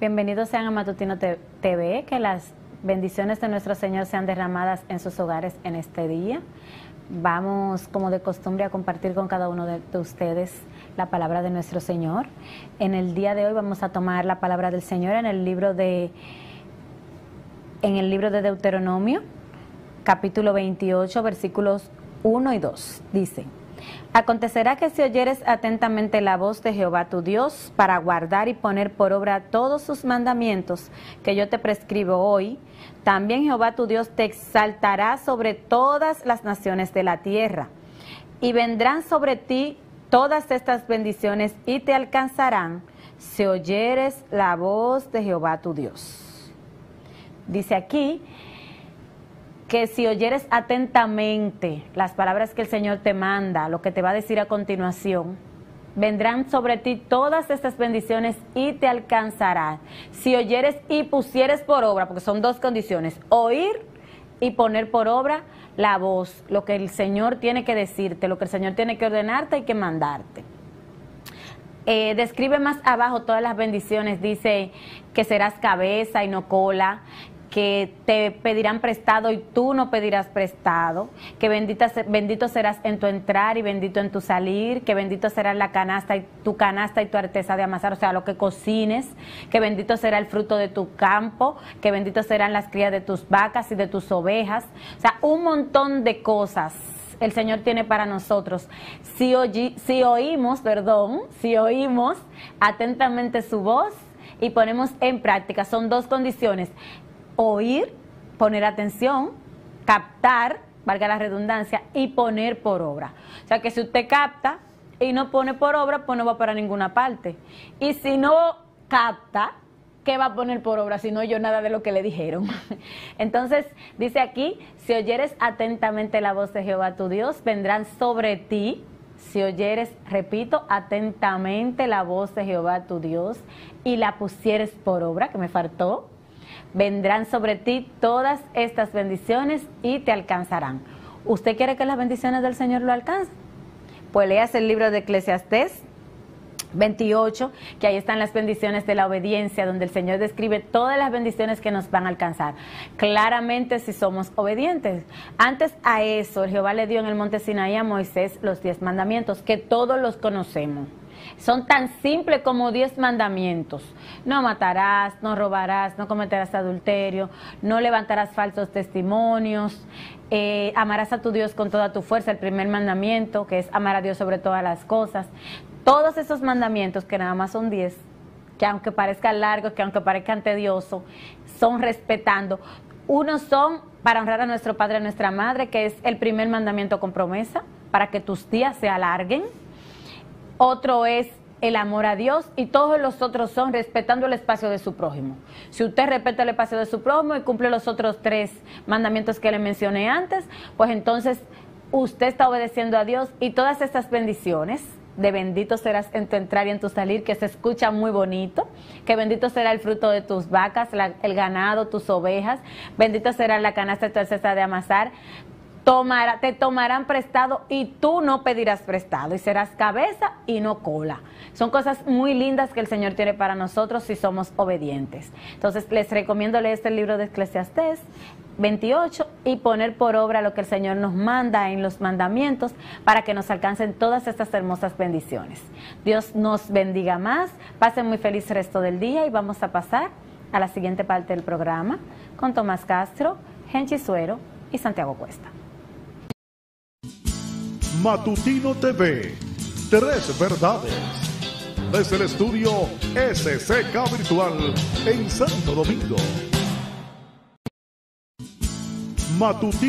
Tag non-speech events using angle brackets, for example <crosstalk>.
Bienvenidos sean a Matutino TV, que las bendiciones de nuestro Señor sean derramadas en sus hogares en este día. Vamos, como de costumbre, a compartir con cada uno de, ustedes la palabra de nuestro Señor. En el día de hoy vamos a tomar la palabra del Señor en el libro de en el libro de Deuteronomio, capítulo 28, versículos 1 y 2. Dice: Acontecerá que si oyeres atentamente la voz de Jehová tu Dios para guardar y poner por obra todos sus mandamientos que yo te prescribo hoy, también Jehová tu Dios te exaltará sobre todas las naciones de la tierra. Y vendrán sobre ti todas estas bendiciones y te alcanzarán si oyeres la voz de Jehová tu Dios. Dice aquí que si oyeres atentamente las palabras que el Señor te manda, lo que te va a decir a continuación, vendrán sobre ti todas estas bendiciones y te alcanzarán. Si oyeres y pusieres por obra, porque son dos condiciones, oír y poner por obra la voz, lo que el Señor tiene que decirte, lo que el Señor tiene que ordenarte y que mandarte. Eh, describe más abajo todas las bendiciones, dice que serás cabeza y no cola, que te pedirán prestado y tú no pedirás prestado, que bendita, bendito serás en tu entrar y bendito en tu salir, que bendito será la canasta y tu canasta y tu arteza de amasar, o sea, lo que cocines, que bendito será el fruto de tu campo, que bendito serán las crías de tus vacas y de tus ovejas, o sea, un montón de cosas el Señor tiene para nosotros. Si, si oímos, perdón, si oímos atentamente su voz y ponemos en práctica, son dos condiciones oír, poner atención, captar, valga la redundancia, y poner por obra. O sea que si usted capta y no pone por obra, pues no va para ninguna parte. Y si no capta, ¿qué va a poner por obra si no oyó nada de lo que le dijeron? <laughs> Entonces, dice aquí, si oyeres atentamente la voz de Jehová tu Dios, vendrán sobre ti. Si oyeres, repito, atentamente la voz de Jehová tu Dios y la pusieres por obra, que me faltó, vendrán sobre ti todas estas bendiciones y te alcanzarán. ¿Usted quiere que las bendiciones del Señor lo alcancen? Pues leas el libro de Eclesiastés 28, que ahí están las bendiciones de la obediencia, donde el Señor describe todas las bendiciones que nos van a alcanzar. Claramente si somos obedientes. Antes a eso, Jehová le dio en el monte Sinaí a Moisés los diez mandamientos, que todos los conocemos. Son tan simples como diez mandamientos. No matarás, no robarás, no cometerás adulterio, no levantarás falsos testimonios, eh, amarás a tu Dios con toda tu fuerza, el primer mandamiento, que es amar a Dios sobre todas las cosas. Todos esos mandamientos, que nada más son diez, que aunque parezca largo, que aunque parezcan tedioso, son respetando. Unos son para honrar a nuestro Padre y a nuestra Madre, que es el primer mandamiento con promesa, para que tus días se alarguen otro es el amor a Dios y todos los otros son respetando el espacio de su prójimo. Si usted respeta el espacio de su prójimo y cumple los otros tres mandamientos que le mencioné antes, pues entonces usted está obedeciendo a Dios y todas estas bendiciones de bendito serás en tu entrar y en tu salir, que se escucha muy bonito, que bendito será el fruto de tus vacas, el ganado, tus ovejas, bendito será la canasta de tu de amasar, te tomarán prestado y tú no pedirás prestado y serás cabeza y no cola. Son cosas muy lindas que el Señor tiene para nosotros si somos obedientes. Entonces les recomiendo leer este libro de Eclesiastés 28 y poner por obra lo que el Señor nos manda en los mandamientos para que nos alcancen todas estas hermosas bendiciones. Dios nos bendiga más, pasen muy feliz resto del día y vamos a pasar a la siguiente parte del programa con Tomás Castro, Genchi Suero y Santiago Cuesta. Matutino TV. Tres verdades. Desde el estudio SCK Virtual en Santo Domingo. Matutino.